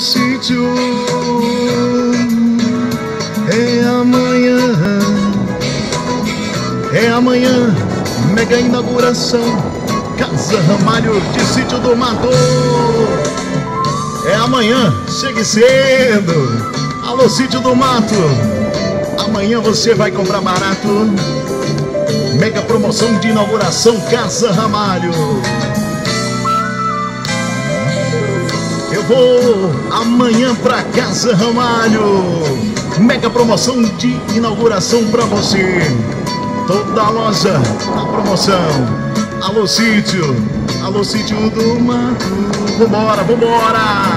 Sítio. É amanhã. É amanhã. Mega inauguração. Casa Ramalho de Sítio do Mato. É amanhã. Chegue cedo. Alô, Sítio do Mato. Amanhã você vai comprar barato. Mega promoção de inauguração Casa Ramalho. Vou amanhã pra Casa Ramalho. Mega promoção de inauguração pra você. Toda a loja na promoção. Alô sítio, alô sítio do mato. Vambora, vambora.